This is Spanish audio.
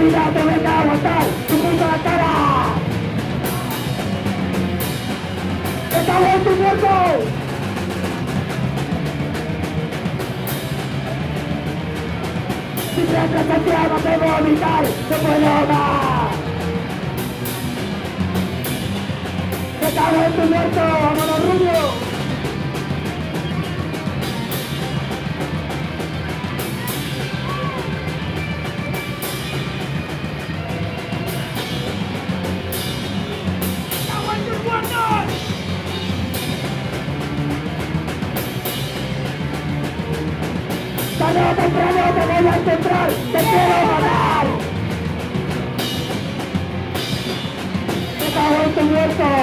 vida te venga a aguantar tu puta cara. ¡Estamos en tu muerto! Si mientras Santiago te vomitar, no puedo más. ¡Estamos en tu muerto, vámonos rubio! Tarde o temprano te voy a encontrar, te quiero matar. Me cago en tu muerto.